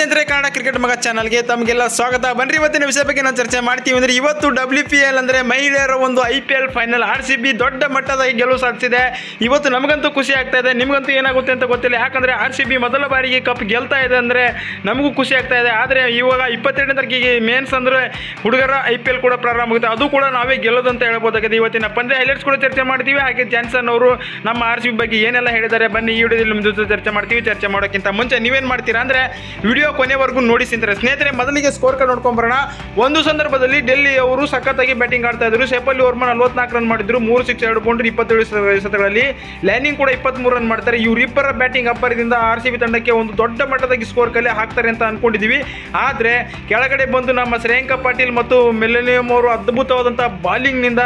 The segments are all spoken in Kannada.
ಸ್ನೇಹಿತರೆ, ಕನ್ನಡ ಕ್ರಿಕೆಟ್ ಮಗ ಚಾನಲ್ಗೆ ತಮಗೆಲ್ಲ ಸ್ವಾಗತ. ಬನ್ರಿ, ಇವತ್ತಿನ ವಿಷಯ ಬಗ್ಗೆ ನಾವು ಚರ್ಚೆ ಮಾಡ್ತೀವಿ ಅಂದ್ರೆ ಇವತ್ತು ಡಬ್ಲ್ಯೂ ಪಿ ಎಲ್ ಅಂದರೆ ಮಹಿಳೆಯರ ಒಂದು I P L final R C B ದೊಡ್ಡ ಮಟ್ಟದ ಗೆಲುವು ಸಾಧಿಸಿದೆ. ಇವತ್ತು ನಮಗಂತೂ ಖುಷಿ ಆಗ್ತಾ ಇದೆ. ನಿಮಗಂತೂ ಏನಾಗುತ್ತೆ ಅಂತ ಗೊತ್ತಿಲ್ಲ. ಯಾಕಂದರೆ ಆರ್ ಸಿ ಬಿ ಮೊದಲ ಬಾರಿಗೆ ಕಪ್ ಗೆಲ್ತಾ ಇದೆ ಅಂದರೆ ನಮಗೂ ಖುಷಿ ಆಗ್ತಾ ಇದೆ. ಆದರೆ ಇವಾಗ ಇಪ್ಪತ್ತೆರಡನೇ ತಾರೀಕಿಗೆ ಮೇನ್ಸ್ ಅಂದ್ರೆ ಹುಡುಗರ ಐ ಪಿ ಎಲ್ ಕೂಡ ಪ್ರಾರಂಭ ಆಗುತ್ತೆ. ಅದು ಕೂಡ ನಾವೇ ಗೆಲ್ಲೋದಂತ ಹೇಳ್ಬೋದಾಗಿದೆ ಇವತ್ತಿನ. ಪಂದ್ಯ ಹೈಲೈಟ್ಸ್ ಕೂಡ ಚರ್ಚೆ ಮಾಡ್ತೀವಿ. ಹಾಗೆ ಜಾನ್ಸನ್ ಅವರು ನಮ್ಮ ಆರ್ ಸಿ ಬಿ ಬಗ್ಗೆ ಏನೆಲ್ಲ ಹೇಳಿದ್ದಾರೆ, ಬನ್ನಿ ಈ ವಿಡಿಯೋದಲ್ಲಿ ನಿಮ್ಮ ಜೊತೆ ಚರ್ಚೆ ಮಾಡ್ತೀವಿ. ಚರ್ಚೆ ಮಾಡೋಕ್ಕಿಂತ ಮುಂಚೆ ನೀವೇನು ಮಾಡ್ತೀರಾ ಅಂದರೆ ವಿಡಿಯೋ ಕೊನೆವರೆಗೂ ನೋಡಿ ಸ್ನೇಹಿತರೆ ಸ್ನೇಹಿತರೆ, ಮೊದಲಿಗೆ ಸ್ಕೋರ್ ಕಾರ್ಡ್ ನೋಡ್ಕೊಂಬರೋಣ ಒಂದು ಸಂದರ್ಭದಲ್ಲಿ ಡೆಲ್ಲಿ ಅವರು ಸಖತ್ತಾಗಿ ಬ್ಯಾಟಿಂಗ್ ಆಡ್ತಾ ಇದ್ರು. ಸೇಪಲ್ಲಿ ವರ್ಮಾ ನಲ್ವತ್ನಾಲ್ಕು ರನ್ ಮಾಡಿದ್ರು. ಮೂರು ಸಿಕ್ಸ್ ಎರಡು ಬೌಂಡ್ರಿ ಇಪ್ಪತ್ತೇಳು ಎಸೆತಗಳಲ್ಲಿ ಲ್ಯಾಂಡಿಂಗ್ ಕೂಡ ಇಪ್ಪತ್ಮೂರು ರನ್ ಮಾಡ್ತಾರೆ. ಇವರಿಬ್ಬರ ಬ್ಯಾಟಿಂಗ್ ಅಬ್ಬರದಿಂದ ಆರ್ ಸಿ ಬಿ ತಂಡಕ್ಕೆ ಒಂದು ದೊಡ್ಡ ಮಟ್ಟದಾಗಿ ಸ್ಕೋರ್ ಕಲೆ ಹಾಕ್ತಾರೆ ಅಂತ ಅನ್ಕೊಂಡಿದ್ದೀವಿ ಆದರೆ, ಕೆಳಗಡೆ ಬಂದು ನಮ್ಮ ಶ್ರೇಯಾಂಕ ಪಾಟೀಲ್ ಮತ್ತು ಮೆಲೆನಿಯಂ ಅವರು ಅದ್ಭುತವಾದಂಥ ಬಾಲಿಂಗ್ನಿಂದ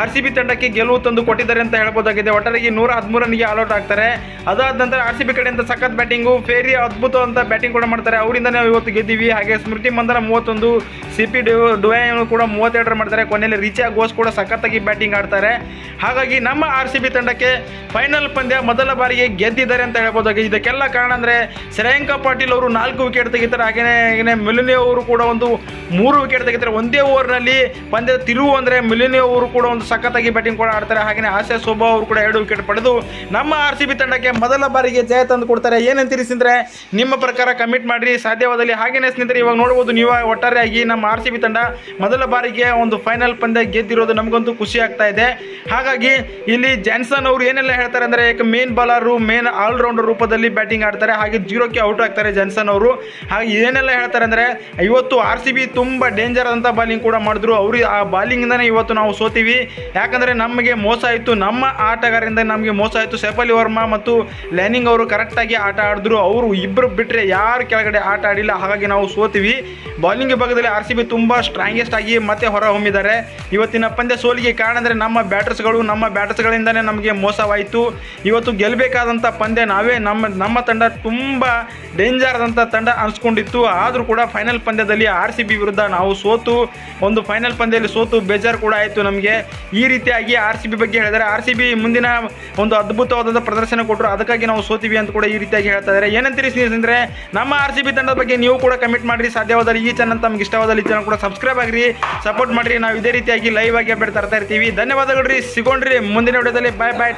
ಆರ್ ಸಿ ಬಿ ತಂಡಕ್ಕೆ ಗೆಲುವು ತಂದು ಕೊಟ್ಟಿದ್ದಾರೆ ಅಂತ ಹೇಳ್ಬೋದಾಗಿದೆ. ಒಟ್ಟಾರೆಗೆ ನೂರ ಹದಿಮೂರು ರನ್ಗೆ ಆಲ್ಔಟ್ ಆಗ್ತಾರೆ. ಅದಾದ ನಂತರ ಆರ್ ಸಿ ಬಿ ಕಡೆಯಿಂದ ಸಖತ್ ಬ್ಯಾಟಿಂಗು ಫೇರಿ ಅದ್ಭುತವಂತ ಬ್ಯಾಟಿಂಗ್ ಕೂಡ ಮಾಡ್ತಾರೆ. ಅವರಿಂದ ನಾವು ಇವತ್ತು ಗೆದ್ದೀವಿ. ಹಾಗೆ ಸ್ಮೃತಿ ಮಂದರ ಮೂವತ್ತೊಂದು ಸಿ ಪಿ ಡುವೈನ್ ಕೂಡ ಮೂವತ್ತೆರಡರ ಮಾಡ್ತಾರೆ. ಕೊನೆಯಲ್ಲಿ ರಿಚಾ ಗೋಸ್ ಕೂಡ ಸಖತ್ತಾಗಿ ಬ್ಯಾಟಿಂಗ್ ಆಡ್ತಾರೆ. ಹಾಗಾಗಿ ನಮ್ಮ ಆರ್ ಸಿ ಬಿ ತಂಡಕ್ಕೆ ಫೈನಲ್ ಪಂದ್ಯ ಮೊದಲ ಬಾರಿಗೆ ಗೆದ್ದಿದ್ದಾರೆ ಅಂತ ಹೇಳ್ಬೋದಾಗಿದೆ ಇದಕ್ಕೆಲ್ಲ ಕಾರಣ ಅಂದರೆ ಶ್ರೇಯಾಂಕ ಪಾಟೀಲ್ ಅವರು ನಾಲ್ಕು ವಿಕೆಟ್ ತೆಗಿತಾರೆ. ಹಾಗೆಯೇ ಮಿಲಿನಿ ಅವರು ಕೂಡ ಒಂದು ಮೂರು ವಿಕೆಟ್ ತೆಗಿತಾರೆ. ಒಂದೇ ಓವರ್ನಲ್ಲಿ ಪಂದ್ಯದ ತಿರುವು ಅಂದರೆ ಮಿಲಿನಿ ಅವರು ಕೂಡ ಒಂದು ಸಖತ್ತಾಗಿ ಬ್ಯಾಟಿಂಗ್ ಕೂಡ ಆಡ್ತಾರೆ. ಹಾಗೆಯೇ ಆಶಾ ಶೋಭಾ ಅವರು ಕೂಡ ಎರಡು ವಿಕೆಟ್ ಪಡೆದು ನಮ್ಮ ಆರ್ ಸಿ ಬಿ ತಂಡಕ್ಕೆ ಮೊದಲ ಬಾರಿಗೆ ಜಯ ತಂದು ಕೊಡ್ತಾರೆ. ಏನಂತೀರಿ ಸ್ನೇಹಿತರೆ ನಿಮ್ಮ ಪ್ರಕಾರ ಕಮಿಟ್ ಮಾಡಿರಿ. ಸಾಧ್ಯವಾದಲ್ಲಿ ಹಾಗೆಯೇ ಸ್ನೇಹಿತರೆ, ಇವಾಗ ನೋಡ್ಬೋದು ನೀವು ಒಟ್ಟಾರೆಯಾಗಿ ನಮ್ಮ ಆರ್ ಸಿ ಬಿ ತಂಡ ಮೊದಲ ಬಾರಿಗೆ ಒಂದು ಫೈನಲ್ ಪಂದ್ಯ ಗೆದ್ದಿರೋದು ನಮಗಂತೂ ಖುಷಿ ಆಗ್ತಾ ಇದೆ. ಹಾಗಾಗಿ ಇಲ್ಲಿ ಜಾನ್ಸನ್ ಅವರು ಏನೆಲ್ಲ ಹೇಳ್ತಾರೆ ಅಂದರೆ ಮೇನ್ ಬಾಲರು ಮೇನ್ ಆಲ್ರೌಂಡರ್ ರೂಪದಲ್ಲಿ ಬ್ಯಾಟಿಂಗ್ ಆಡ್ತಾರೆ, ಹಾಗೆ ಜೀರೋಕ್ಕೆ ಔಟ್ ಆಗ್ತಾರೆ ಜಾನ್ಸನ್ ಅವರು. ಹಾಗೆ ಏನೆಲ್ಲ ಹೇಳ್ತಾರೆ ಅಂದರೆ, ಇವತ್ತು ಆರ್ ಸಿ ಬಿ ತುಂಬ ಡೇಂಜರ್ ಆದಂಥ ಬಾಲಿಂಗ್ ಕೂಡ ಮಾಡಿದ್ರು. ಅವರು ಆ ಬಾಲಿಂಗಿಂದನೇ ಇವತ್ತು ನಾವು ಸೋತೀವಿ. ಯಾಕಂದರೆ ನಮಗೆ ಮೋಸ ಆಯಿತು. ನಮ್ಮ ಆಟಗಾರರಿಂದ ನಮಗೆ ಮೋಸ ಆಯಿತು. ಸೈಫಲಿ ವರ್ಮಾ ಮತ್ತು ಲ್ಯಾನಿಂಗ್ ಅವರು ಕರೆಕ್ಟಾಗಿ ಆಟ ಆಡಿದ್ರು. ಅವರು ಇಬ್ಬರು ಬಿಟ್ಟರೆ ಯಾರು ಕೆಳಗಡೆ ಆಟ ಆಡಿಲ್ಲ, ಹಾಗಾಗಿ ನಾವು ಸೋತೀವಿ. ಬಾಲಿಂಗ್ ವಿಭಾಗದಲ್ಲಿ ಆರ್ ಸಿ ಬಿ ತುಂಬ ಸ್ಟ್ರಾಂಗೆಸ್ಟ್ ಆಗಿ ಮತ್ತೆ ಹೊರ ಹೊಮ್ಮಿದ್ದಾರೆ. ಇವತ್ತಿನ ಪಂದ್ಯ ಸೋಲಿಗೆ ಕಾರಣ ಅಂದರೆ ನಮ್ಮ ಬ್ಯಾಟರ್ಸ್ಗಳು ನಮ್ಮ ಬ್ಯಾಟರ್ಸ್ಗಳಿಂದಲೇ ನಮಗೆ ಮೋಸವಾಯಿತು. ಇವತ್ತು ಗೆಲ್ಲಬೇಕಾದಂಥ ಪಂದ್ಯ ನಾವೇ, ನಮ್ಮ ನಮ್ಮ ತಂಡ ತುಂಬ ಡೇಂಜರ್ ಆದಂಥ ತಂಡ ಅನಿಸ್ಕೊಂಡಿತ್ತು. ಆದರೂ ಕೂಡ ಫೈನಲ್ ಪಂದ್ಯದಲ್ಲಿ ಆರ್ ಸಿ ಬಿ ವಿರುದ್ಧ ನಾವು ಸೋತು, ಒಂದು ಫೈನಲ್ ಪಂದ್ಯದಲ್ಲಿ ಸೋತು ಬೇಜಾರು ಕೂಡ ಆಯಿತು ನಮಗೆ. ಈ ರೀತಿಯಾಗಿ ಆರ್ ಸಿ ಬಿ ಬಗ್ಗೆ ಹೇಳಿದರೆ ಆರ್ ಸಿ ಬಿ ಮುಂದಿನ ಒಂದು ಅದ್ಭುತವಾದಂಥ ಪ್ರದರ್ಶನ ಕೊಟ್ಟರು, ಅದಕ್ಕಾಗಿ ನಾವು ಸೋತೀವಿ ಅಂತ ಕೂಡ ಈ ರೀತಿಯಾಗಿ ಹೇಳ್ತಾ ಇದ್ದಾರೆ ಏನಂತೀರಿ ಸ್ನೇಹಿತರೆ, ನಮ್ಮ ಆರ್ ಸಿ ಬಿ ತಂಡದ ಬಗ್ಗೆ ನೀವು ಕೂಡ ಕಮೆಂಟ್ ಮಾಡಿರಿ. ಸಾಧ್ಯವಾದರೆ ಈ ಚಾನಲ್ ತಮ್ಗೆ ಇಷ್ಟವಾದಲ್ಲಿ ಈ ಚಾನಲ್ ಕೂಡ ಸಬ್ಸ್ಕ್ರೈಬ್ ಆಗಿರಿ. ಸಪೋರ್ಟ್ ಮಾಡಿರಿ. ನಾವು ಇದೇ ರೀತಿಯಾಗಿ ಲೈವ್ ಆಗಿ ಅಪ್ಡೇಟ್ ತರ್ತಾ ಇರ್ತೀವಿ. ಧನ್ಯವಾದಗಳು ರೀ. ಸಿಗೋಣ್ರಿ. ಮುಂದಿನ ವಿಡಿಯೋದಲ್ಲಿ. ಬಾಯ್ ಬಾಯ್